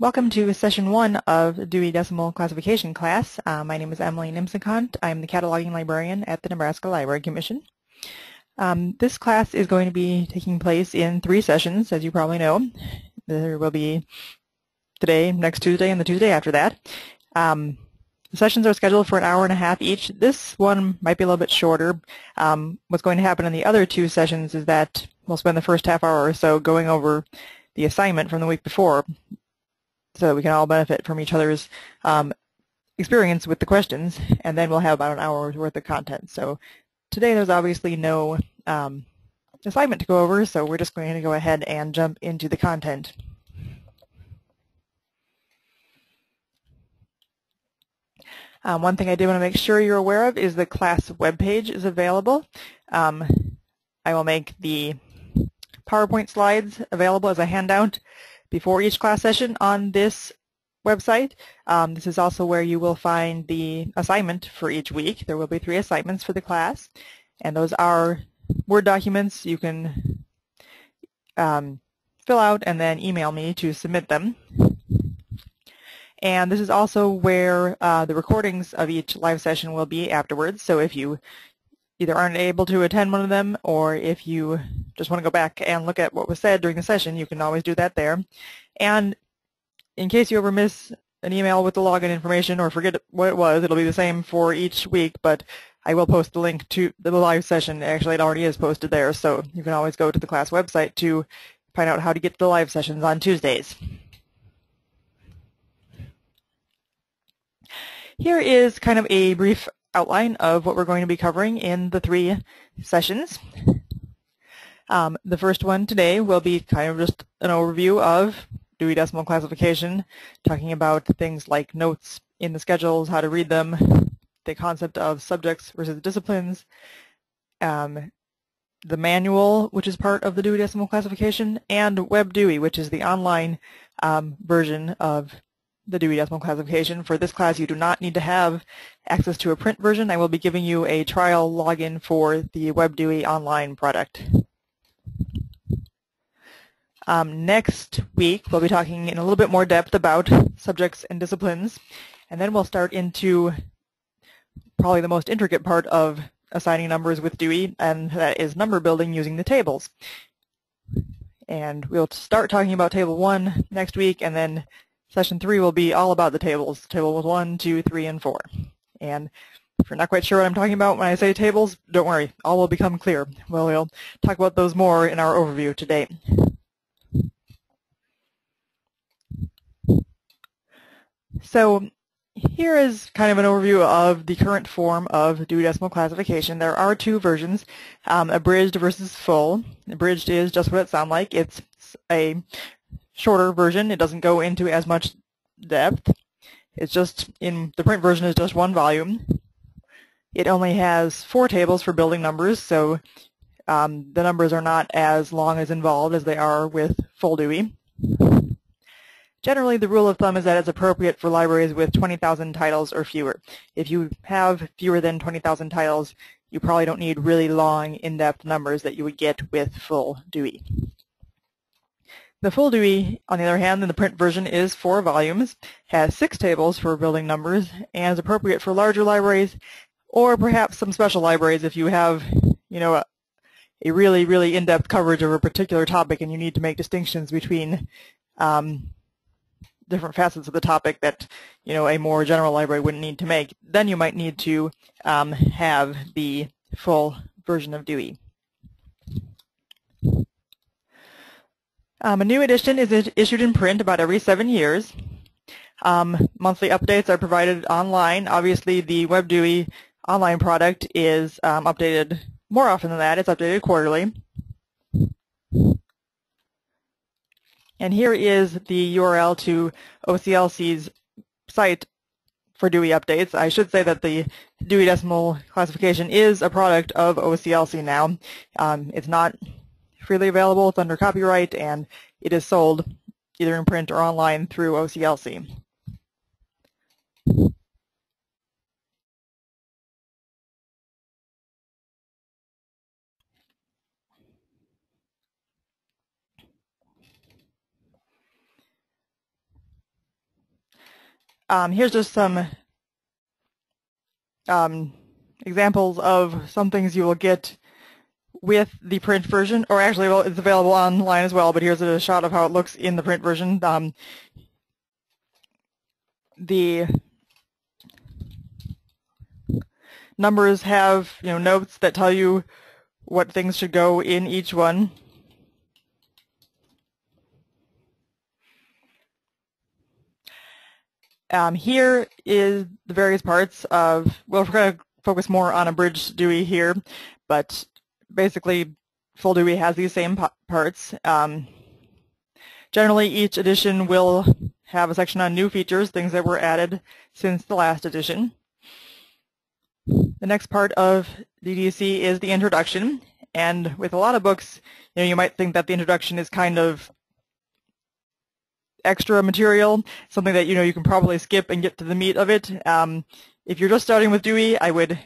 Welcome to session one of Dewey Decimal Classification class. Uh, my name is Emily Nimsakont. I'm the cataloging librarian at the Nebraska Library Commission. Um, this class is going to be taking place in three sessions, as you probably know. There will be today, next Tuesday, and the Tuesday after that. Um, the sessions are scheduled for an hour and a half each. This one might be a little bit shorter. Um, what's going to happen in the other two sessions is that we'll spend the first half hour or so going over the assignment from the week before so that we can all benefit from each other's um, experience with the questions, and then we'll have about an hour's worth of content. So today there's obviously no um, assignment to go over, so we're just going to go ahead and jump into the content. Um, one thing I did want to make sure you're aware of is the class webpage is available. Um, I will make the PowerPoint slides available as a handout before each class session on this website. Um, this is also where you will find the assignment for each week. There will be three assignments for the class, and those are Word documents you can um, fill out and then email me to submit them. And this is also where uh, the recordings of each live session will be afterwards. So if you either aren't able to attend one of them or if you just want to go back and look at what was said during the session, you can always do that there. And in case you ever miss an email with the login information or forget what it was, it'll be the same for each week, but I will post the link to the live session. Actually, it already is posted there, so you can always go to the class website to find out how to get to the live sessions on Tuesdays. Here is kind of a brief outline of what we're going to be covering in the three sessions. Um, the first one today will be kind of just an overview of Dewey Decimal Classification, talking about things like notes in the schedules, how to read them, the concept of subjects versus disciplines, um, the manual, which is part of the Dewey Decimal Classification, and Web Dewey, which is the online um, version of the Dewey Decimal Classification. For this class, you do not need to have access to a print version. I will be giving you a trial login for the WebDewey online product. Um, next week, we'll be talking in a little bit more depth about subjects and disciplines, and then we'll start into probably the most intricate part of assigning numbers with Dewey, and that is number building using the tables. And we'll start talking about table one next week, and then Session 3 will be all about the tables, tables 1, 2, 3, and 4. And if you're not quite sure what I'm talking about when I say tables, don't worry, all will become clear. Well, we'll talk about those more in our overview today. So here is kind of an overview of the current form of Dewey Decimal Classification. There are two versions, um, abridged versus full. Abridged is just what it sounds like. It's a shorter version. It doesn't go into as much depth. It's just, in the print version is just one volume. It only has four tables for building numbers, so um, the numbers are not as long as involved as they are with full Dewey. Generally, the rule of thumb is that it's appropriate for libraries with 20,000 titles or fewer. If you have fewer than 20,000 titles, you probably don't need really long, in-depth numbers that you would get with full Dewey. The full Dewey, on the other hand, in the print version is four volumes, has six tables for building numbers, and is appropriate for larger libraries, or perhaps some special libraries if you have, you know, a, a really, really in-depth coverage of a particular topic and you need to make distinctions between um, different facets of the topic that, you know, a more general library wouldn't need to make. Then you might need to um, have the full version of Dewey. Um, a new edition is issued in print about every seven years. Um, monthly updates are provided online. Obviously, the WebDewey online product is um, updated more often than that. It's updated quarterly. And here is the URL to OCLC's site for Dewey updates. I should say that the Dewey Decimal classification is a product of OCLC now. Um, it's not freely available. It's under copyright, and it is sold either in print or online through OCLC. Um, here's just some um, examples of some things you will get with the print version, or actually, well, it's available online as well, but here's a shot of how it looks in the print version. Um, the numbers have, you know, notes that tell you what things should go in each one. Um, here is the various parts of, well, we're going to focus more on abridged Dewey here, but basically full Dewey has these same parts. Um, generally, each edition will have a section on new features, things that were added since the last edition. The next part of DDC is the introduction, and with a lot of books, you know, you might think that the introduction is kind of extra material, something that you know you can probably skip and get to the meat of it. Um, if you're just starting with Dewey, I would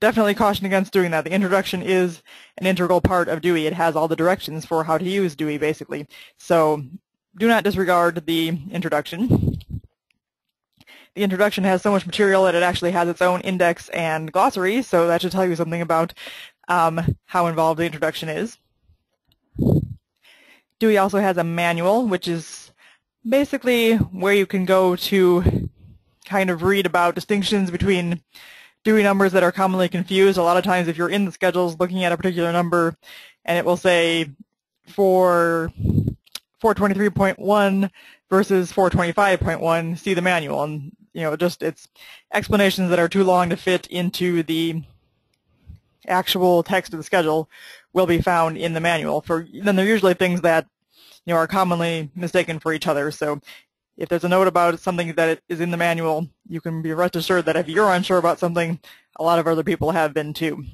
definitely caution against doing that. The introduction is an integral part of Dewey. It has all the directions for how to use Dewey, basically. So do not disregard the introduction. The introduction has so much material that it actually has its own index and glossary, so that should tell you something about um, how involved the introduction is. Dewey also has a manual, which is basically where you can go to kind of read about distinctions between Dewey numbers that are commonly confused. A lot of times if you're in the schedules looking at a particular number and it will say for 423.1 versus 425.1, see the manual. And, you know, just it's explanations that are too long to fit into the actual text of the schedule will be found in the manual. For Then they're usually things that you know, are commonly mistaken for each other. So if there's a note about something that is in the manual, you can be rest assured that if you're unsure about something, a lot of other people have been too.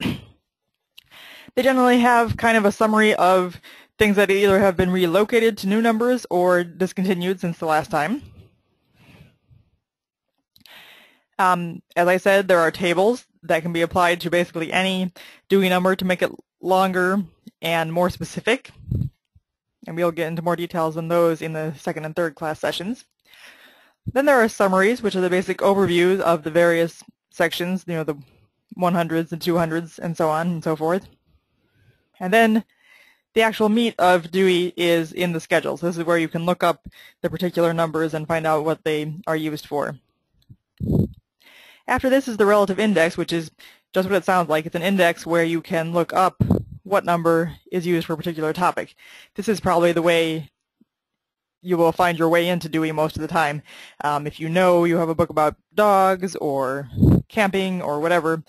they generally have kind of a summary of things that either have been relocated to new numbers or discontinued since the last time. Um, as I said, there are tables that can be applied to basically any Dewey number to make it longer and more specific. And we'll get into more details on those in the second and third class sessions. Then there are summaries, which are the basic overviews of the various sections, you know, the 100s and 200s and so on and so forth. And then the actual meat of Dewey is in the schedules. This is where you can look up the particular numbers and find out what they are used for. After this is the relative index, which is just what it sounds like. It's an index where you can look up what number is used for a particular topic. This is probably the way you will find your way into Dewey most of the time. Um, if you know you have a book about dogs or camping or whatever,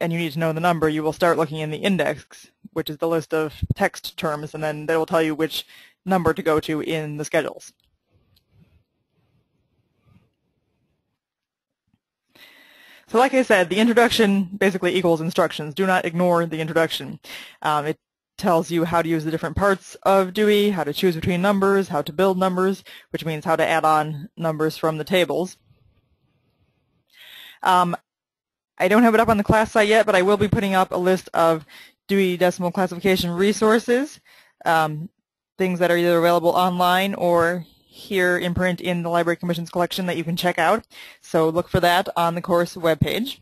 and you need to know the number, you will start looking in the index, which is the list of text terms, and then they will tell you which number to go to in the schedules. So like I said, the introduction basically equals instructions. Do not ignore the introduction. Um, it tells you how to use the different parts of Dewey, how to choose between numbers, how to build numbers, which means how to add on numbers from the tables. Um, I don't have it up on the class site yet, but I will be putting up a list of Dewey Decimal Classification resources, um, things that are either available online or here in print in the Library Commission's collection that you can check out. So look for that on the course webpage.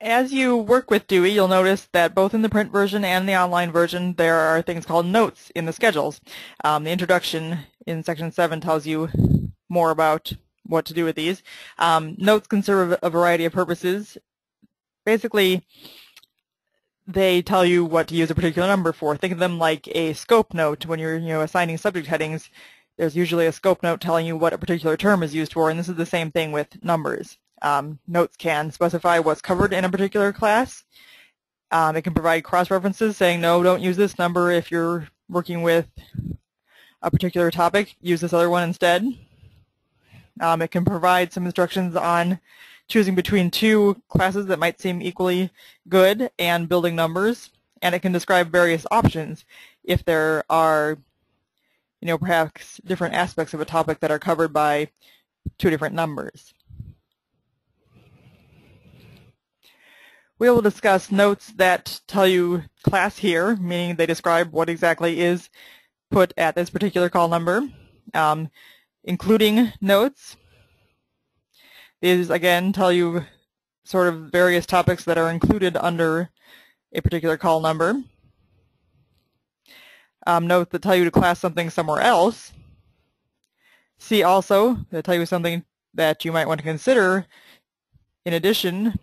As you work with Dewey, you'll notice that both in the print version and the online version, there are things called notes in the schedules. Um, the introduction in section 7 tells you more about what to do with these. Um, notes can serve a variety of purposes. Basically, they tell you what to use a particular number for. Think of them like a scope note when you're you know assigning subject headings. There's usually a scope note telling you what a particular term is used for, and this is the same thing with numbers. Um, notes can specify what's covered in a particular class. Um, it can provide cross-references saying, no, don't use this number if you're working with a particular topic. Use this other one instead. Um, it can provide some instructions on choosing between two classes that might seem equally good and building numbers, and it can describe various options if there are, you know, perhaps different aspects of a topic that are covered by two different numbers. we will discuss notes that tell you class here, meaning they describe what exactly is put at this particular call number, um, including notes. These, again, tell you sort of various topics that are included under a particular call number. Um, note that tell you to class something somewhere else. See also that tell you something that you might want to consider in addition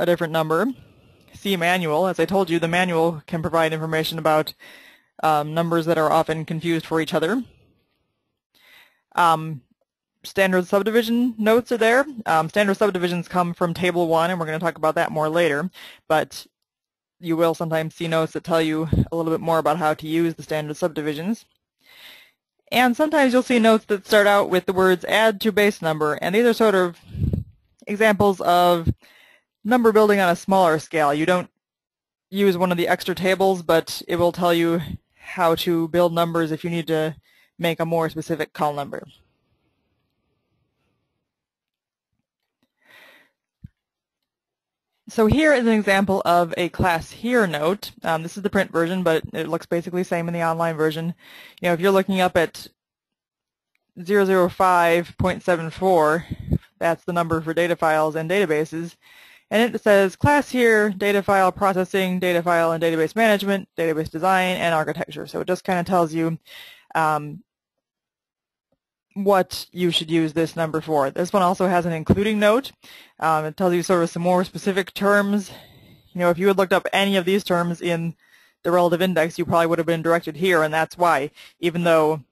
a different number. See manual. As I told you, the manual can provide information about um, numbers that are often confused for each other. Um, standard subdivision notes are there. Um, standard subdivisions come from Table 1, and we're going to talk about that more later. But you will sometimes see notes that tell you a little bit more about how to use the standard subdivisions. And sometimes you'll see notes that start out with the words add to base number, and these are sort of examples of number building on a smaller scale. You don't use one of the extra tables, but it will tell you how to build numbers if you need to make a more specific call number. So here is an example of a class here note. Um, this is the print version, but it looks basically the same in the online version. You know, if you're looking up at 005.74, that's the number for data files and databases. And it says class here, data file processing, data file and database management, database design, and architecture. So it just kind of tells you um, what you should use this number for. This one also has an including note. Um, it tells you sort of some more specific terms. You know, if you had looked up any of these terms in the relative index, you probably would have been directed here, and that's why, even though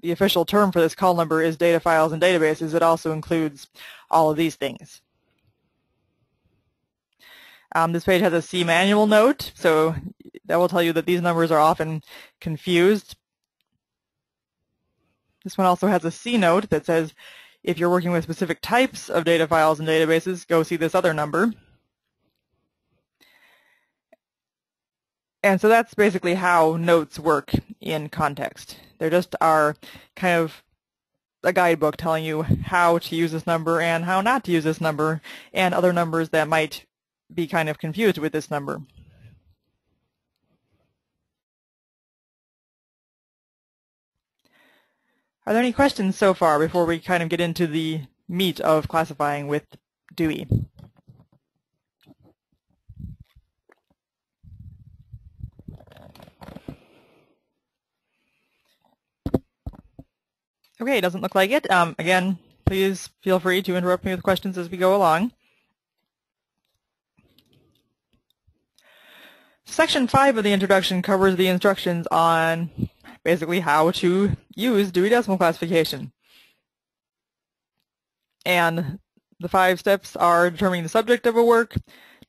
the official term for this call number is data files and databases, it also includes all of these things. Um, this page has a see manual note, so that will tell you that these numbers are often confused this one also has a see note that says if you're working with specific types of data files and databases, go see this other number. And so that's basically how notes work in context. They're just our kind of a guidebook telling you how to use this number and how not to use this number and other numbers that might be kind of confused with this number. Are there any questions so far before we kind of get into the meat of classifying with Dewey? Okay, it doesn't look like it. Um, again, please feel free to interrupt me with questions as we go along. Section 5 of the introduction covers the instructions on basically how to use Dewey Decimal Classification. And the five steps are determining the subject of a work,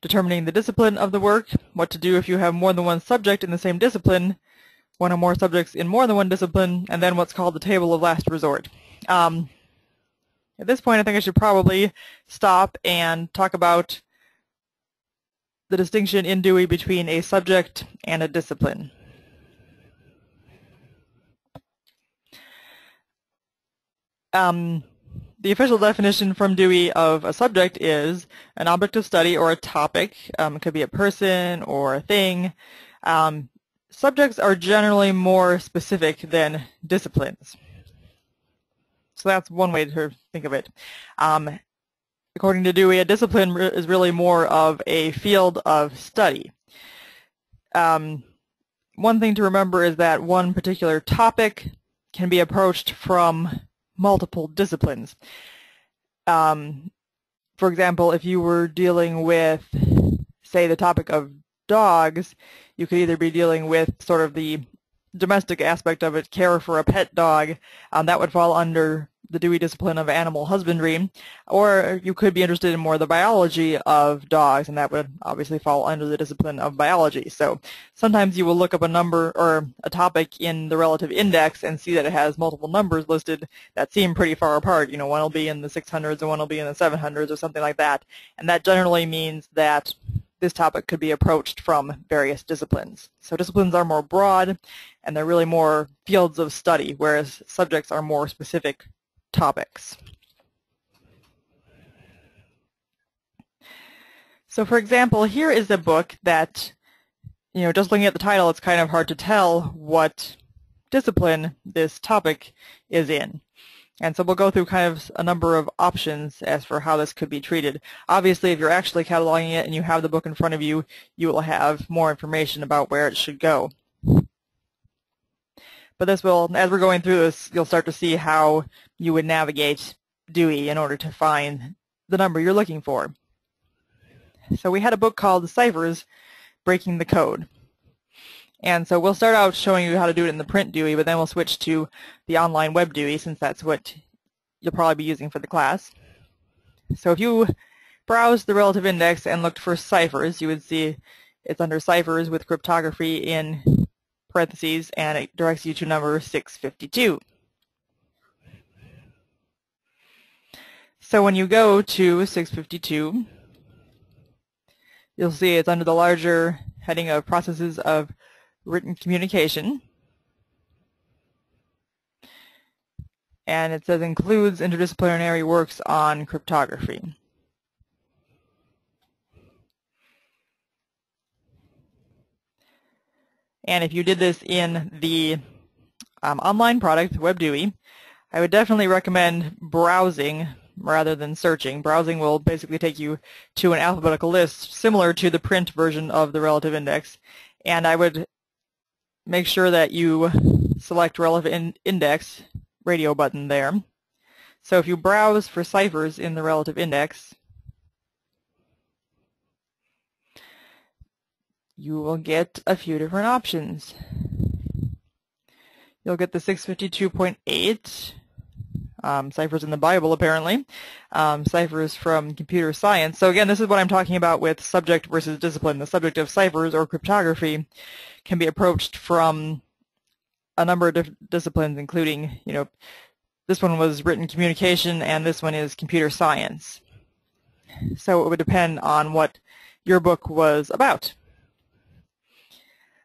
determining the discipline of the work, what to do if you have more than one subject in the same discipline, one or more subjects in more than one discipline, and then what's called the table of last resort. Um, at this point, I think I should probably stop and talk about the distinction in Dewey between a subject and a discipline. Um, the official definition from Dewey of a subject is an object of study or a topic. Um, it could be a person or a thing. Um, subjects are generally more specific than disciplines. So that's one way to think of it. Um, according to Dewey, a discipline is really more of a field of study. Um, one thing to remember is that one particular topic can be approached from multiple disciplines. Um, for example, if you were dealing with, say, the topic of dogs, you could either be dealing with sort of the domestic aspect of it, care for a pet dog, um, that would fall under the Dewey discipline of animal husbandry, or you could be interested in more the biology of dogs, and that would obviously fall under the discipline of biology. So sometimes you will look up a number or a topic in the relative index and see that it has multiple numbers listed that seem pretty far apart. You know, one will be in the 600s and one will be in the 700s or something like that, and that generally means that this topic could be approached from various disciplines. So disciplines are more broad, and they're really more fields of study, whereas subjects are more specific topics. So for example, here is a book that, you know, just looking at the title, it's kind of hard to tell what discipline this topic is in. And so we'll go through kind of a number of options as for how this could be treated. Obviously, if you're actually cataloging it and you have the book in front of you, you will have more information about where it should go. But this will, as we're going through this, you'll start to see how you would navigate Dewey in order to find the number you're looking for. So we had a book called Ciphers, Breaking the Code. And so we'll start out showing you how to do it in the print Dewey, but then we'll switch to the online web Dewey since that's what you'll probably be using for the class. So if you browse the relative index and looked for ciphers, you would see it's under ciphers with cryptography in parentheses, and it directs you to number 652. So when you go to 652, you'll see it's under the larger heading of processes of written communication. And it says includes interdisciplinary works on cryptography. And if you did this in the um, online product, WebDewey, I would definitely recommend browsing rather than searching. Browsing will basically take you to an alphabetical list similar to the print version of the relative index. And I would make sure that you select relative in index radio button there. So if you browse for ciphers in the relative index, you will get a few different options. You'll get the 652.8 um, ciphers in the Bible, apparently, um, ciphers from computer science. So again, this is what I'm talking about with subject versus discipline. The subject of ciphers or cryptography can be approached from a number of different disciplines, including, you know, this one was written communication and this one is computer science. So it would depend on what your book was about.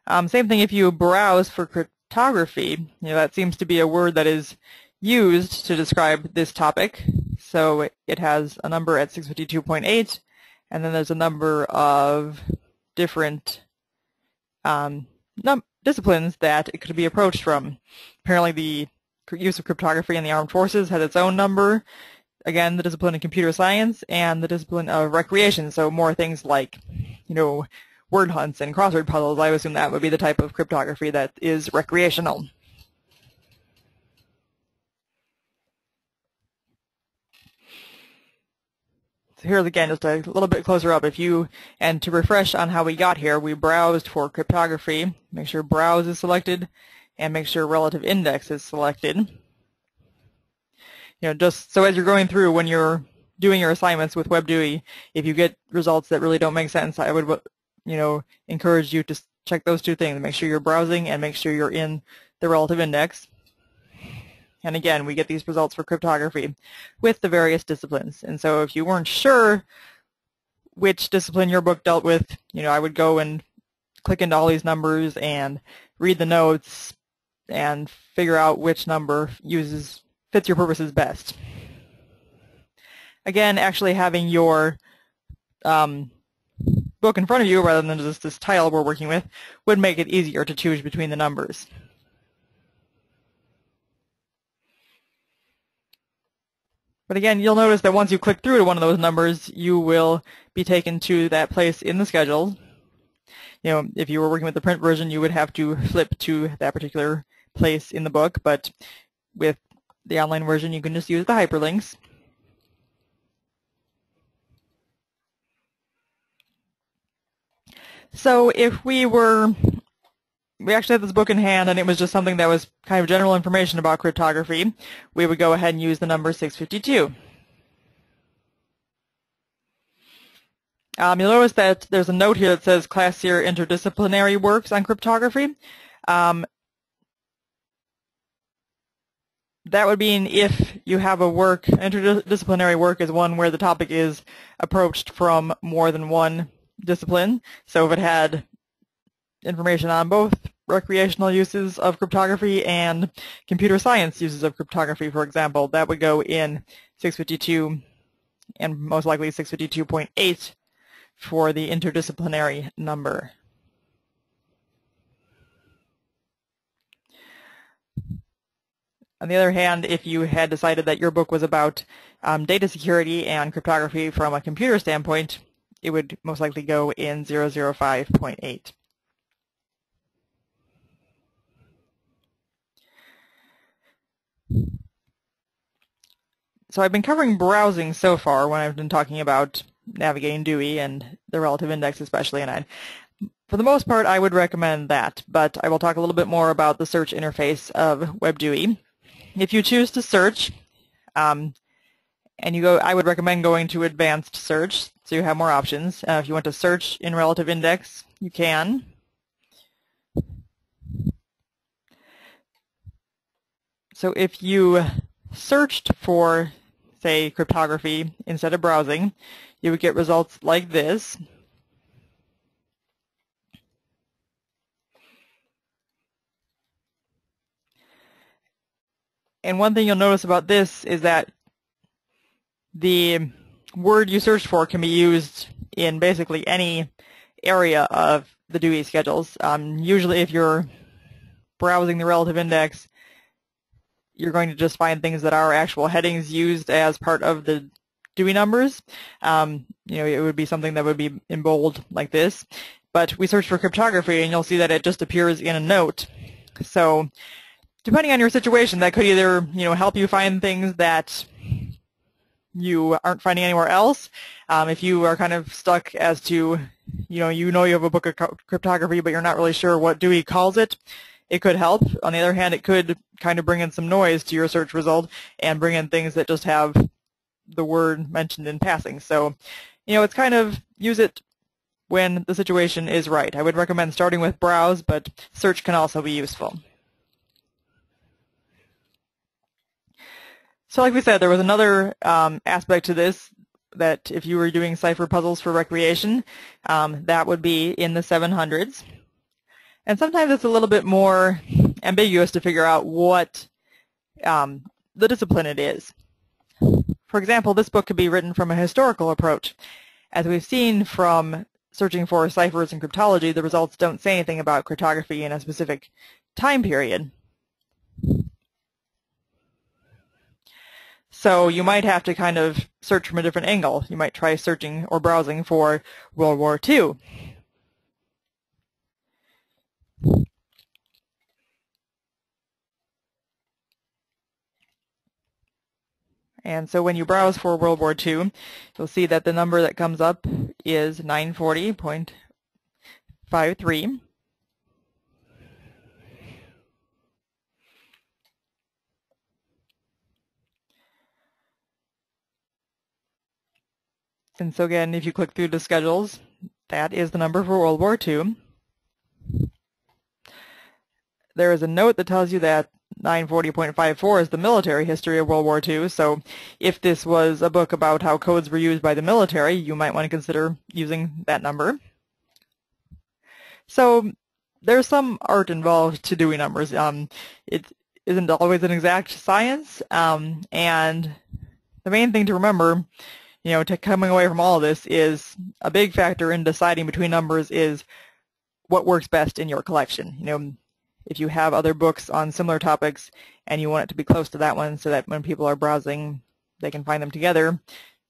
Um, same thing if you browse for cryptography, you know, that seems to be a word that is used to describe this topic. So it has a number at 652.8, and then there's a number of different um, disciplines that it could be approached from. Apparently the use of cryptography in the armed forces has its own number. Again, the discipline of computer science and the discipline of recreation, so more things like, you know, word hunts and crossword puzzles. I assume that would be the type of cryptography that is recreational. here's again just a little bit closer up. If you, and to refresh on how we got here, we browsed for cryptography. Make sure browse is selected and make sure relative index is selected. You know, just so as you're going through when you're doing your assignments with WebDewey, if you get results that really don't make sense, I would, you know, encourage you to check those two things. Make sure you're browsing and make sure you're in the relative index. And again, we get these results for cryptography with the various disciplines. And so if you weren't sure which discipline your book dealt with, you know, I would go and click into all these numbers and read the notes and figure out which number uses fits your purposes best. Again, actually having your um, book in front of you rather than just this tile we're working with would make it easier to choose between the numbers. But again, you'll notice that once you click through to one of those numbers, you will be taken to that place in the schedule. You know, if you were working with the print version, you would have to flip to that particular place in the book, but with the online version, you can just use the hyperlinks. So if we were we actually had this book in hand and it was just something that was kind of general information about cryptography, we would go ahead and use the number 652. Um, you'll notice that there's a note here that says class year interdisciplinary works on cryptography. Um, that would mean if you have a work, interdisciplinary work is one where the topic is approached from more than one discipline. So if it had information on both recreational uses of cryptography and computer science uses of cryptography, for example. That would go in 652 and most likely 652.8 for the interdisciplinary number. On the other hand, if you had decided that your book was about um, data security and cryptography from a computer standpoint, it would most likely go in 005.8. So I've been covering browsing so far when I've been talking about navigating Dewey and the relative index especially, and I, for the most part I would recommend that, but I will talk a little bit more about the search interface of WebDewey. If you choose to search, um, and you go, I would recommend going to advanced search, so you have more options. Uh, if you want to search in relative index, you can. So if you searched for say, cryptography instead of browsing, you would get results like this. And one thing you'll notice about this is that the word you search for can be used in basically any area of the Dewey schedules. Um, usually if you're browsing the relative index, you're going to just find things that are actual headings used as part of the Dewey numbers. Um, you know, it would be something that would be in bold like this. But we search for cryptography and you'll see that it just appears in a note. So depending on your situation, that could either, you know, help you find things that you aren't finding anywhere else. Um, if you are kind of stuck as to, you know, you know you have a book of cryptography, but you're not really sure what Dewey calls it, it could help. On the other hand, it could kind of bring in some noise to your search result and bring in things that just have the word mentioned in passing. So, you know, it's kind of use it when the situation is right. I would recommend starting with browse, but search can also be useful. So like we said, there was another um, aspect to this that if you were doing cipher puzzles for recreation, um, that would be in the 700s. And sometimes it's a little bit more ambiguous to figure out what um, the discipline it is. For example, this book could be written from a historical approach. As we've seen from searching for ciphers in cryptology, the results don't say anything about cryptography in a specific time period. So you might have to kind of search from a different angle. You might try searching or browsing for World War II. And so when you browse for World War II, you'll see that the number that comes up is 940.53. And so again, if you click through the schedules, that is the number for World War II. There is a note that tells you that 940.54 is the military history of World War II, so if this was a book about how codes were used by the military, you might want to consider using that number. So there's some art involved to doing numbers. Um, it isn't always an exact science, um, and the main thing to remember, you know, coming away from all this is a big factor in deciding between numbers is what works best in your collection. You know, if you have other books on similar topics and you want it to be close to that one so that when people are browsing, they can find them together,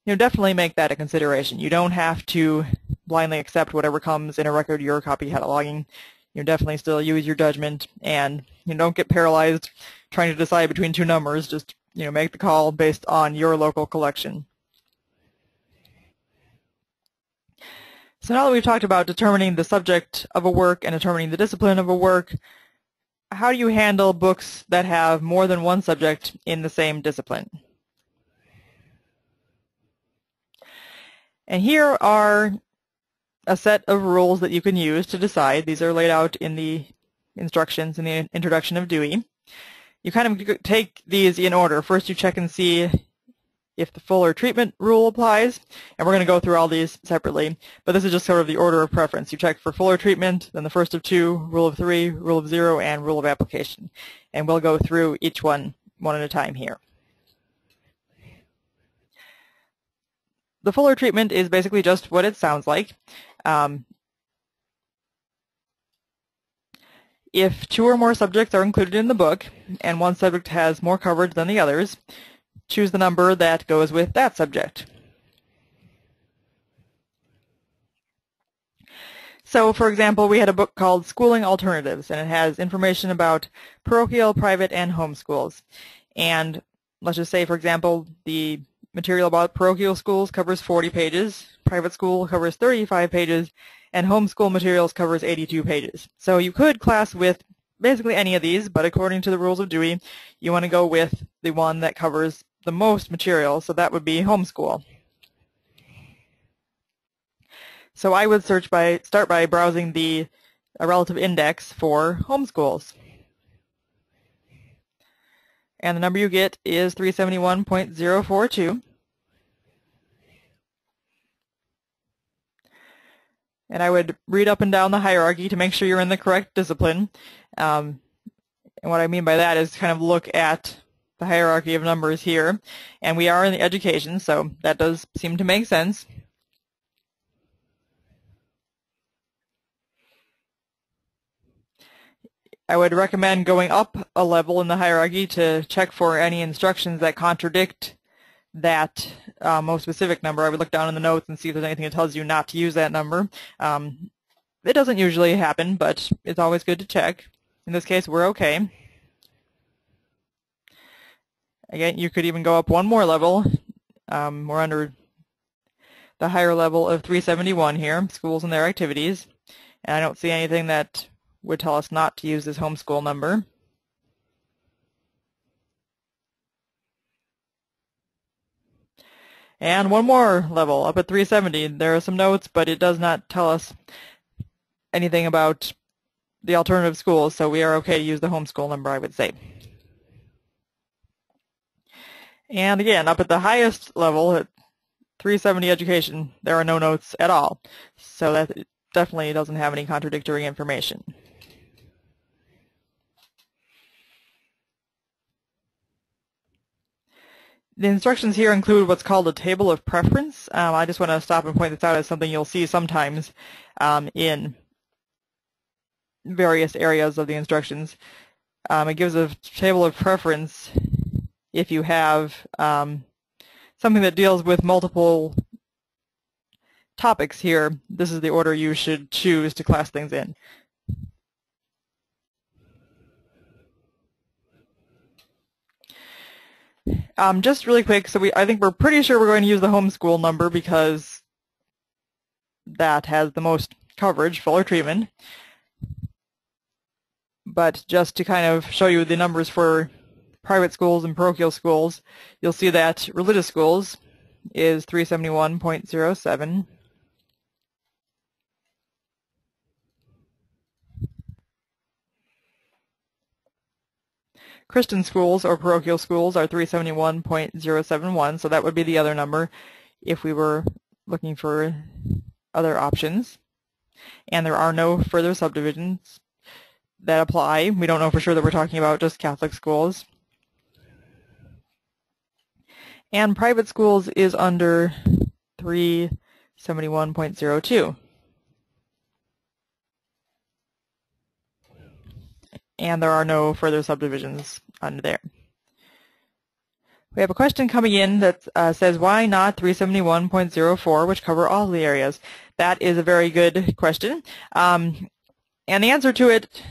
you know, definitely make that a consideration. You don't have to blindly accept whatever comes in a record you're copy cataloging. You know, definitely still use your judgment and you know, don't get paralyzed trying to decide between two numbers. Just you know, make the call based on your local collection. So now that we've talked about determining the subject of a work and determining the discipline of a work, how do you handle books that have more than one subject in the same discipline? And here are a set of rules that you can use to decide. These are laid out in the instructions in the introduction of Dewey. You kind of take these in order. First you check and see if the fuller treatment rule applies, and we're going to go through all these separately, but this is just sort of the order of preference. You check for fuller treatment, then the first of two, rule of three, rule of zero, and rule of application. And we'll go through each one one at a time here. the fuller treatment is basically just what it sounds like. Um, if two or more subjects are included in the book, and one subject has more coverage than the others, choose the number that goes with that subject. So, for example, we had a book called Schooling Alternatives, and it has information about parochial, private, and home schools. And let's just say, for example, the material about parochial schools covers 40 pages, private school covers 35 pages, and homeschool materials covers 82 pages. So you could class with basically any of these, but according to the rules of Dewey, you want to go with the one that covers the most material, so that would be homeschool. So I would search by start by browsing the relative index for homeschools. And the number you get is 371.042. And I would read up and down the hierarchy to make sure you're in the correct discipline. Um, and what I mean by that is kind of look at the hierarchy of numbers here. And we are in the education, so that does seem to make sense. I would recommend going up a level in the hierarchy to check for any instructions that contradict that uh, most specific number. I would look down in the notes and see if there's anything that tells you not to use that number. Um, it doesn't usually happen, but it's always good to check. In this case, we're okay. Again, you could even go up one more level. Um, we're under the higher level of 371 here, schools and their activities. And I don't see anything that would tell us not to use this homeschool number. And one more level, up at 370. There are some notes, but it does not tell us anything about the alternative schools, so we are okay to use the homeschool number, I would say. And again, up at the highest level, at 370 education, there are no notes at all. So that definitely doesn't have any contradictory information. The instructions here include what's called a table of preference. Um, I just want to stop and point this out as something you'll see sometimes um, in various areas of the instructions. Um, it gives a table of preference if you have um, something that deals with multiple topics here. This is the order you should choose to class things in. Um, just really quick, so we I think we're pretty sure we're going to use the homeschool number because that has the most coverage, fuller treatment. But just to kind of show you the numbers for private schools and parochial schools, you'll see that religious schools is 371.07. Christian schools or parochial schools are 371.071, so that would be the other number if we were looking for other options. And there are no further subdivisions that apply. We don't know for sure that we're talking about just Catholic schools. And private schools is under 371.02. and there are no further subdivisions under there. We have a question coming in that uh, says, why not 371.04, which cover all the areas? That is a very good question. Um, and the answer to it,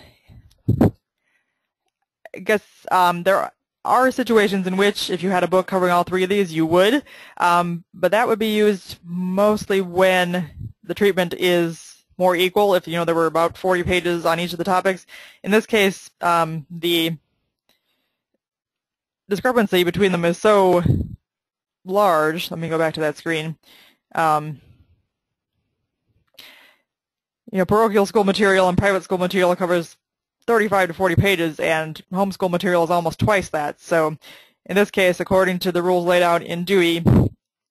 I guess um, there are situations in which if you had a book covering all three of these, you would. Um, but that would be used mostly when the treatment is more equal if, you know, there were about 40 pages on each of the topics. In this case, um, the discrepancy between them is so large. Let me go back to that screen. Um, you know, parochial school material and private school material covers 35 to 40 pages, and homeschool material is almost twice that. So in this case, according to the rules laid out in Dewey,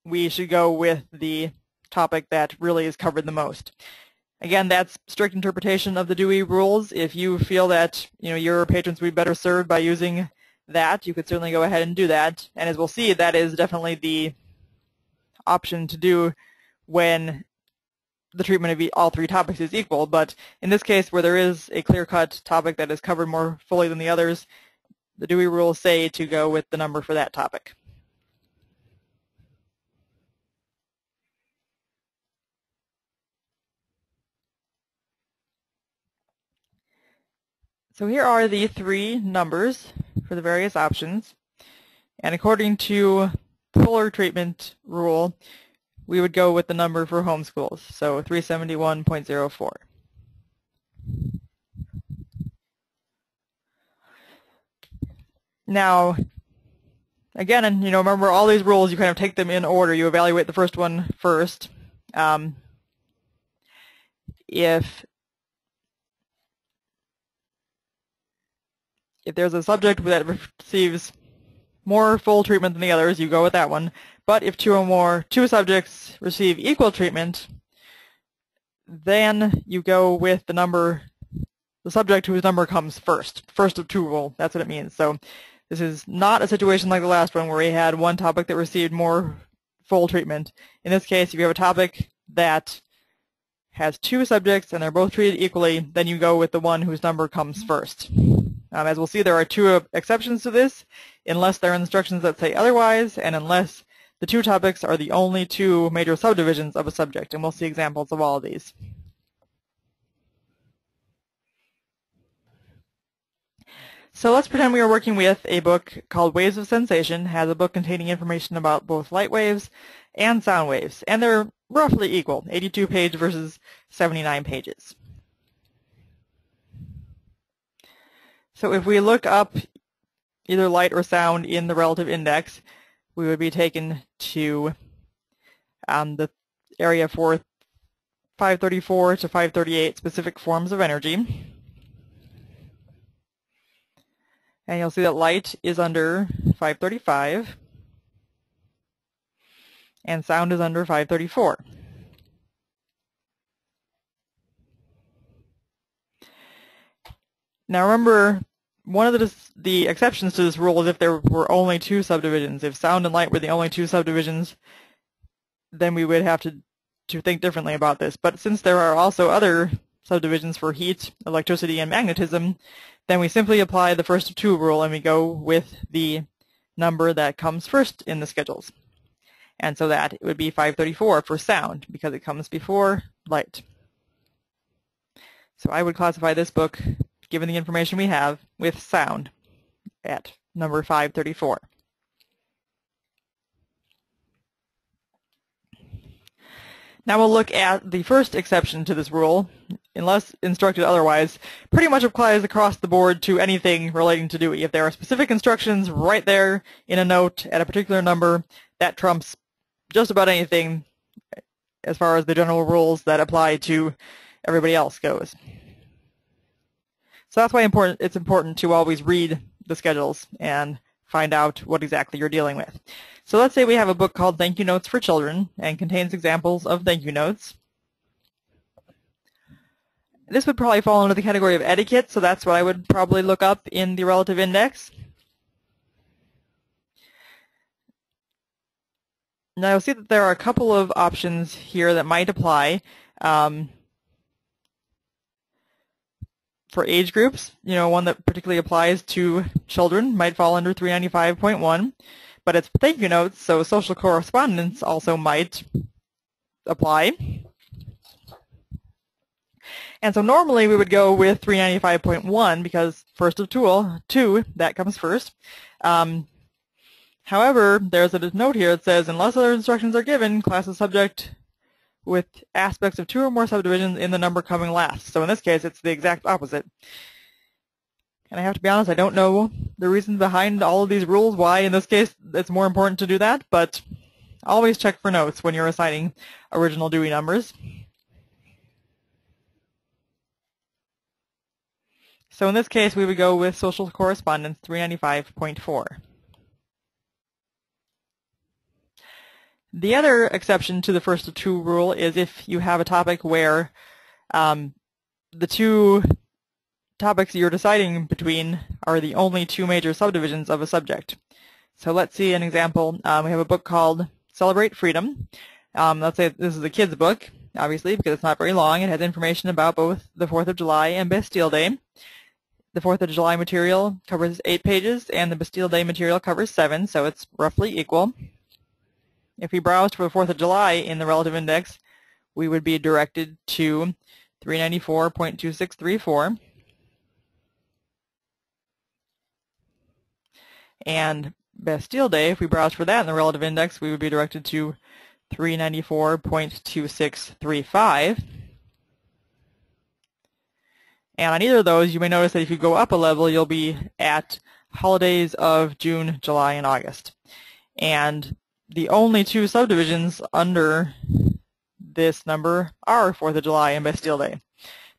we should go with the topic that really is covered the most. Again, that's strict interpretation of the Dewey rules. If you feel that you know your patrons would be better served by using that, you could certainly go ahead and do that. And as we'll see, that is definitely the option to do when the treatment of all three topics is equal, but in this case where there is a clear-cut topic that is covered more fully than the others, the Dewey rules say to go with the number for that topic. So here are the three numbers for the various options. And according to Fuller treatment rule, we would go with the number for homeschools, so 371.04. Now, again, and you know, remember all these rules, you kind of take them in order. You evaluate the first one first. Um, if if there's a subject that receives more full treatment than the others, you go with that one. But if two or more, two subjects receive equal treatment, then you go with the number, the subject whose number comes first. First of two rule, that's what it means. So this is not a situation like the last one where we had one topic that received more full treatment. In this case, if you have a topic that has two subjects and they're both treated equally, then you go with the one whose number comes first. Um, as we'll see, there are two exceptions to this, unless there are instructions that say otherwise, and unless the two topics are the only two major subdivisions of a subject, and we'll see examples of all of these. So let's pretend we are working with a book called Waves of Sensation, has a book containing information about both light waves and sound waves, and they're roughly equal, 82 page versus 79 pages. So if we look up either light or sound in the relative index, we would be taken to um, the area for 534 to 538 specific forms of energy. And you'll see that light is under 535 and sound is under 534. Now remember, one of the, the exceptions to this rule is if there were only two subdivisions. If sound and light were the only two subdivisions, then we would have to, to think differently about this. But since there are also other subdivisions for heat, electricity, and magnetism, then we simply apply the first of two rule and we go with the number that comes first in the schedules. And so that it would be 534 for sound because it comes before light. So I would classify this book given the information we have, with sound at number 534. Now we'll look at the first exception to this rule, unless instructed otherwise, pretty much applies across the board to anything relating to Dewey. If there are specific instructions right there in a note at a particular number, that trumps just about anything as far as the general rules that apply to everybody else goes. So that's why important, it's important to always read the schedules and find out what exactly you're dealing with. So let's say we have a book called Thank You Notes for Children and contains examples of thank you notes. This would probably fall under the category of etiquette, so that's what I would probably look up in the relative index. Now you'll see that there are a couple of options here that might apply. Um, for age groups, you know, one that particularly applies to children might fall under 395.1, but it's thank you notes, so social correspondence also might apply. And so normally we would go with 395.1 because first of tool, two, that comes first. Um, however, there's a note here that says, unless other instructions are given, class is subject with aspects of two or more subdivisions in the number coming last. So in this case, it's the exact opposite. And I have to be honest, I don't know the reason behind all of these rules, why in this case it's more important to do that, but always check for notes when you're assigning original Dewey numbers. So in this case, we would go with social correspondence 395.4. The other exception to the first of two rule is if you have a topic where um, the two topics you're deciding between are the only two major subdivisions of a subject. So let's see an example. Um, we have a book called celebrate freedom. Um, let's say this is a kid's book, obviously, because it's not very long. It has information about both the 4th of July and Bastille Day. The 4th of July material covers eight pages, and the Bastille Day material covers seven, so it's roughly equal. If we browsed for the 4th of July in the relative index, we would be directed to 394.2634. And Bastille Day, if we browse for that in the relative index, we would be directed to 394.2635. And on either of those, you may notice that if you go up a level, you'll be at holidays of June, July, and August. And the only two subdivisions under this number are 4th of July and Bastille Day.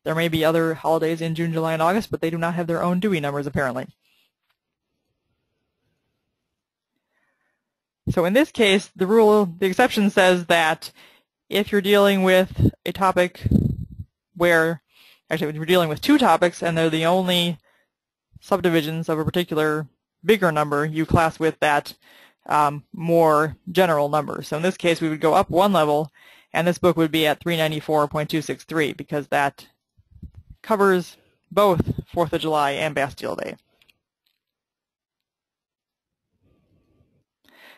There may be other holidays in June, July, and August, but they do not have their own Dewey numbers apparently. So in this case, the rule, the exception says that if you're dealing with a topic where, actually when you're dealing with two topics and they're the only subdivisions of a particular bigger number, you class with that um, more general numbers. So in this case, we would go up one level, and this book would be at 394.263 because that covers both 4th of July and Bastille Day.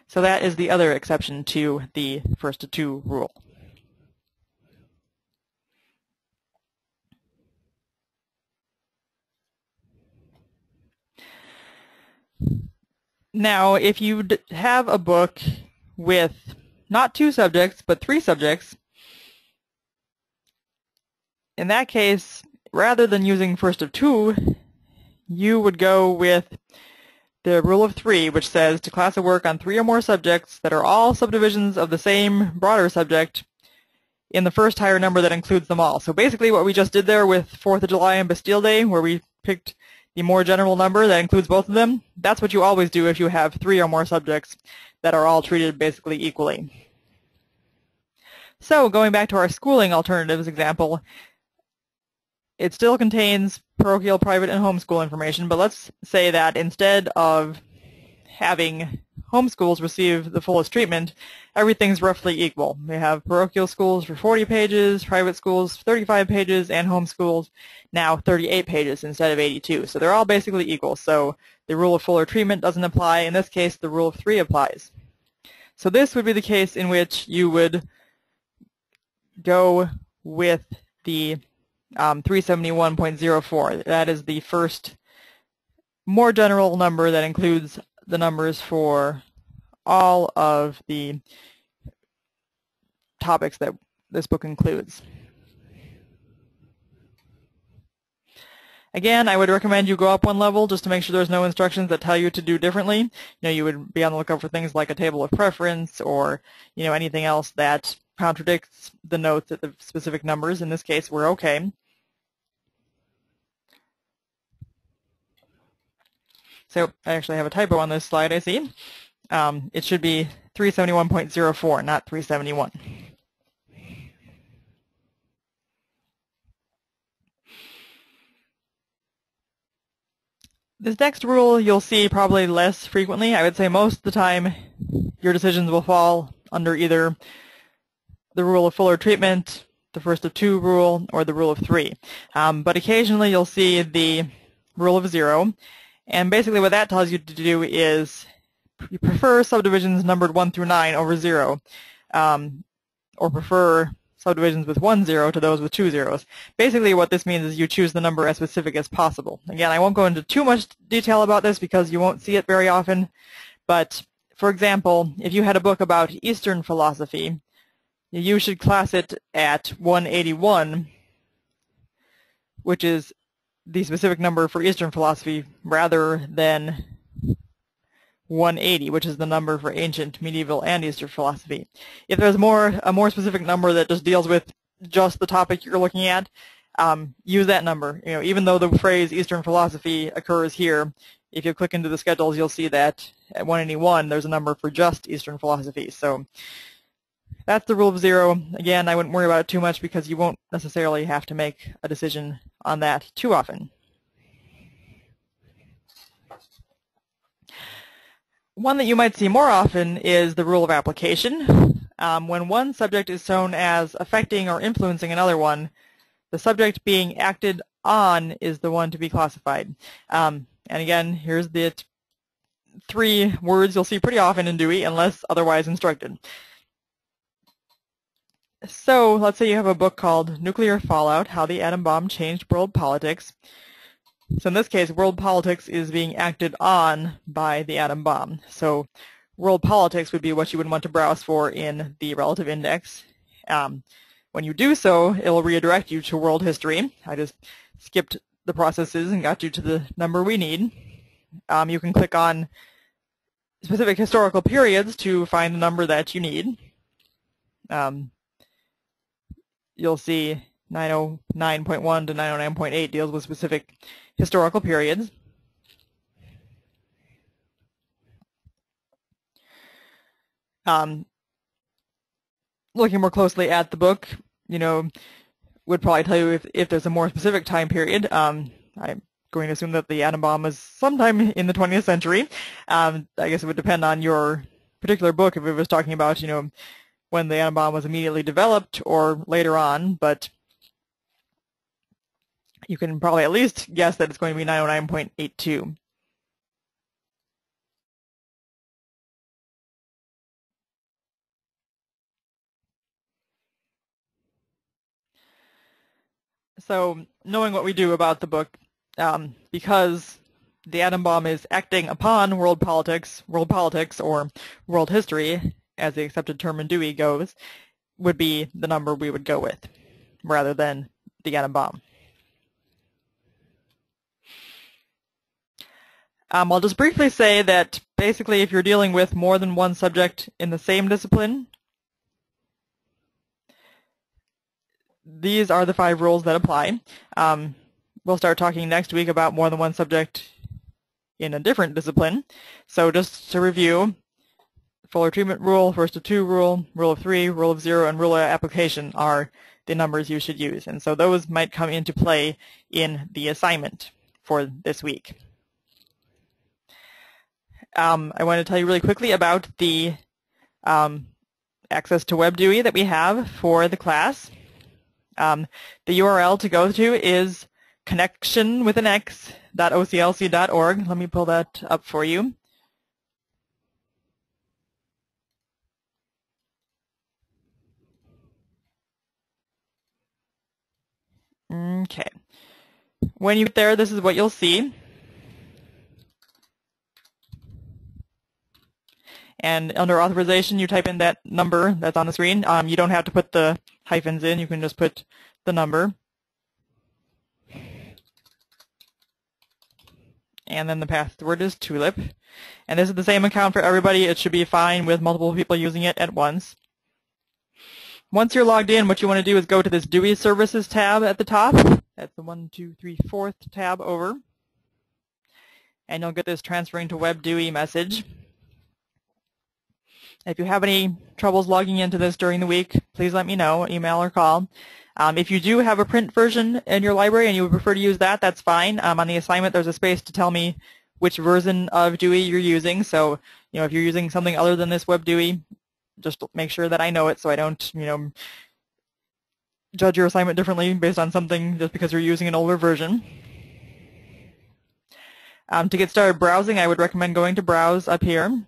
So that is the other exception to the first to two rule. Now, if you have a book with not two subjects, but three subjects, in that case, rather than using first of two, you would go with the rule of three, which says to class a work on three or more subjects that are all subdivisions of the same broader subject in the first higher number that includes them all. So basically what we just did there with 4th of July and Bastille Day, where we picked the more general number that includes both of them, that's what you always do if you have three or more subjects that are all treated basically equally. So going back to our schooling alternatives example, it still contains parochial, private, and homeschool information, but let's say that instead of having homeschools receive the fullest treatment, everything's roughly equal. We have parochial schools for 40 pages, private schools 35 pages, and homeschools now 38 pages instead of 82. So they're all basically equal. So the rule of fuller treatment doesn't apply. In this case, the rule of three applies. So this would be the case in which you would go with the um, 371.04. That is the first more general number that includes the numbers for all of the topics that this book includes. Again, I would recommend you go up one level just to make sure there's no instructions that tell you to do differently. You know, you would be on the lookout for things like a table of preference or, you know, anything else that contradicts the notes at the specific numbers. In this case, we're okay. So I actually have a typo on this slide, I see. Um, it should be 371.04, not 371. This next rule you'll see probably less frequently. I would say most of the time your decisions will fall under either the rule of fuller treatment, the first of two rule, or the rule of three. Um, but occasionally you'll see the rule of zero. And basically what that tells you to do is you prefer subdivisions numbered 1 through 9 over 0, um, or prefer subdivisions with one zero to those with two zeros. Basically what this means is you choose the number as specific as possible. Again, I won't go into too much detail about this because you won't see it very often, but for example, if you had a book about Eastern philosophy, you should class it at 181, which is the specific number for Eastern philosophy rather than 180, which is the number for ancient, medieval, and Eastern philosophy. If there's more a more specific number that just deals with just the topic you're looking at, um, use that number. You know, even though the phrase Eastern philosophy occurs here, if you click into the schedules, you'll see that at 181 there's a number for just Eastern philosophy. So that's the rule of zero. Again, I wouldn't worry about it too much because you won't necessarily have to make a decision on that too often. One that you might see more often is the rule of application. Um, when one subject is shown as affecting or influencing another one, the subject being acted on is the one to be classified. Um, and again, here's the three words you'll see pretty often in Dewey unless otherwise instructed. So let's say you have a book called Nuclear Fallout, How the Atom Bomb Changed World Politics. So in this case, world politics is being acted on by the atom bomb. So world politics would be what you would want to browse for in the relative index. Um, when you do so, it will redirect you to world history. I just skipped the processes and got you to the number we need. Um, you can click on specific historical periods to find the number that you need. Um, you'll see 909.1 to 909.8 deals with specific historical periods. Um, looking more closely at the book, you know, would probably tell you if, if there's a more specific time period. Um, I'm going to assume that the atom bomb was sometime in the 20th century. Um, I guess it would depend on your particular book if it was talking about, you know, when the atom bomb was immediately developed or later on, but you can probably at least guess that it's going to be 909.82. So knowing what we do about the book, um, because the atom bomb is acting upon world politics, world politics, or world history, as the accepted term in Dewey goes, would be the number we would go with, rather than the atom bomb. Um, I'll just briefly say that basically if you're dealing with more than one subject in the same discipline, these are the five rules that apply. Um, we'll start talking next week about more than one subject in a different discipline. So just to review, Fuller treatment rule, first of two rule, rule of three, rule of zero, and rule of application are the numbers you should use. And so those might come into play in the assignment for this week. Um, I want to tell you really quickly about the um, access to WebDewey that we have for the class. Um, the URL to go to is Connexion with an X. Let me pull that up for you. Okay. When you get there, this is what you'll see. And under authorization, you type in that number that's on the screen. Um, you don't have to put the hyphens in. You can just put the number. And then the password is tulip. And this is the same account for everybody. It should be fine with multiple people using it at once. Once you're logged in, what you want to do is go to this Dewey Services tab at the top. That's the one, two, three, fourth tab over. And you'll get this transferring to Web Dewey message. If you have any troubles logging into this during the week, please let me know, email or call. Um, if you do have a print version in your library and you would prefer to use that, that's fine. Um, on the assignment, there's a space to tell me which version of Dewey you're using. So, you know, if you're using something other than this Web Dewey, just make sure that I know it so I don't, you know, judge your assignment differently based on something just because you're using an older version. Um, to get started browsing, I would recommend going to Browse up here.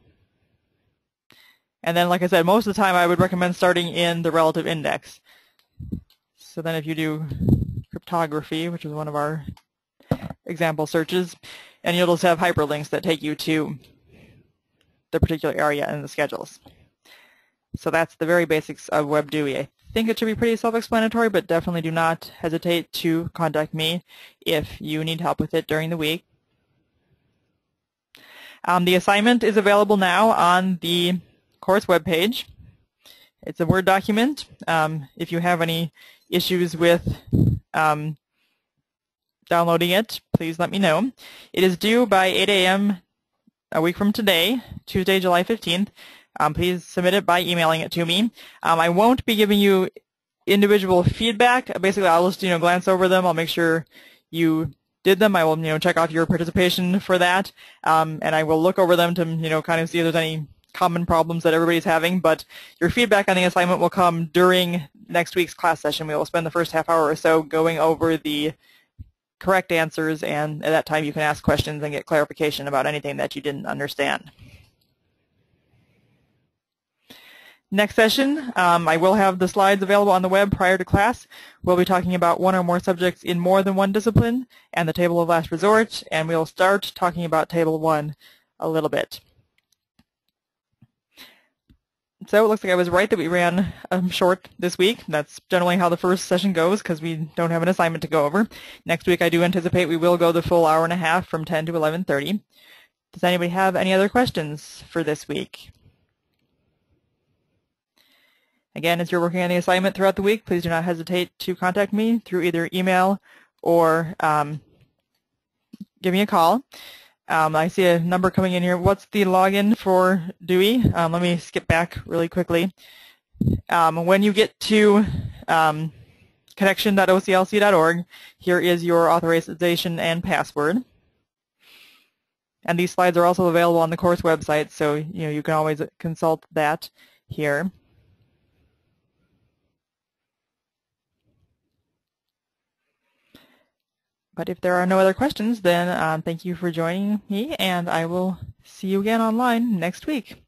And then, like I said, most of the time I would recommend starting in the relative index. So then if you do cryptography, which is one of our example searches, and you'll just have hyperlinks that take you to the particular area in the schedules. So that's the very basics of WebDewey. I think it should be pretty self-explanatory, but definitely do not hesitate to contact me if you need help with it during the week. Um, the assignment is available now on the course webpage. It's a Word document. Um, if you have any issues with um, downloading it, please let me know. It is due by 8 a.m. a week from today, Tuesday, July 15th. Um, please submit it by emailing it to me. Um, I won't be giving you individual feedback. Basically, I'll just you know glance over them. I'll make sure you did them. I will, you know, check off your participation for that, um, and I will look over them to, you know, kind of see if there's any common problems that everybody's having. But your feedback on the assignment will come during next week's class session. We will spend the first half hour or so going over the correct answers, and at that time you can ask questions and get clarification about anything that you didn't understand. Next session, um, I will have the slides available on the web prior to class. We'll be talking about one or more subjects in more than one discipline and the table of last resort, and we'll start talking about table one a little bit. So it looks like I was right that we ran um, short this week. That's generally how the first session goes because we don't have an assignment to go over. Next week I do anticipate we will go the full hour and a half from 10 to 11.30. Does anybody have any other questions for this week? Again, as you're working on the assignment throughout the week, please do not hesitate to contact me through either email or um, give me a call. Um, I see a number coming in here. What's the login for Dewey? Um, let me skip back really quickly. Um, when you get to um, connexion.oclc.org, here is your authorization and password. And these slides are also available on the course website, so you know you can always consult that here. But if there are no other questions, then um, thank you for joining me, and I will see you again online next week.